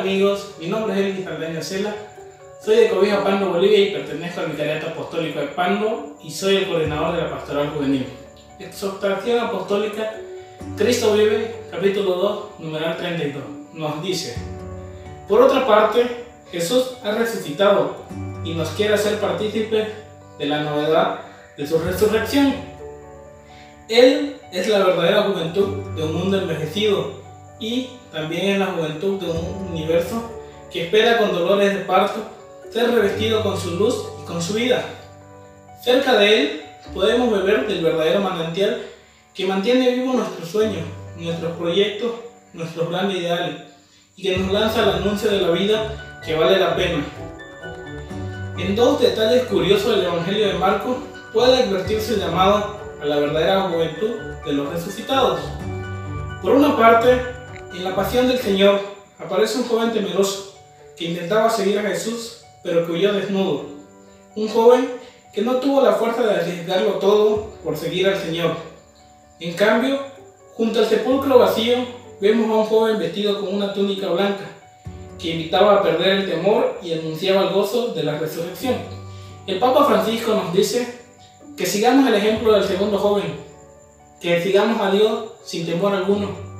amigos, mi nombre es Elvis Aldaña Cela, soy de Cobija Pando, Bolivia y pertenezco al Vicariato Apostólico de Pando y soy el coordinador de la Pastoral Juvenil. Exhortación Apostólica, Cristo vive, capítulo 2, numeral 32, nos dice, por otra parte, Jesús ha resucitado y nos quiere hacer partícipes de la novedad de su resurrección. Él es la verdadera juventud de un mundo envejecido y también es la juventud de un universo que espera con dolores de parto ser revestido con su luz y con su vida. Cerca de él podemos beber del verdadero manantial que mantiene vivo nuestros sueños, nuestros proyectos, nuestros grandes ideales y que nos lanza el anuncio de la vida que vale la pena. En dos detalles curiosos del Evangelio de Marcos puede advertirse el llamado a la verdadera juventud de los resucitados. Por una parte, en la pasión del Señor aparece un joven temeroso que intentaba seguir a Jesús, pero que huyó desnudo. Un joven que no tuvo la fuerza de arriesgarlo todo por seguir al Señor. En cambio, junto al sepulcro vacío, vemos a un joven vestido con una túnica blanca, que invitaba a perder el temor y anunciaba el gozo de la resurrección. El Papa Francisco nos dice que sigamos el ejemplo del segundo joven, que sigamos a Dios sin temor alguno,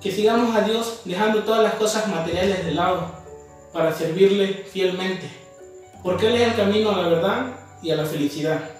que sigamos a Dios dejando todas las cosas materiales de lado para servirle fielmente, porque Él es el camino a la verdad y a la felicidad.